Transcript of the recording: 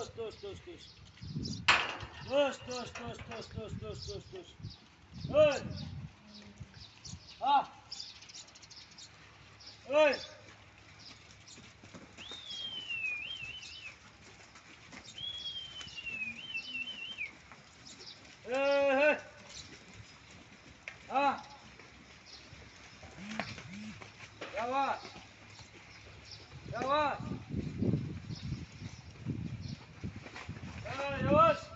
dois, dois, dois, dois. Dois, dois, dois, dois, dois, dois, dois, dois. Oi! Ah! Oi! Ah! ei! Ah! Já vai! Yours.